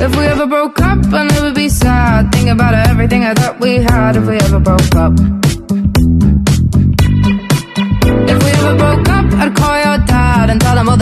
If we ever broke up, I'd never be sad. Think about everything I thought we had If we ever broke up.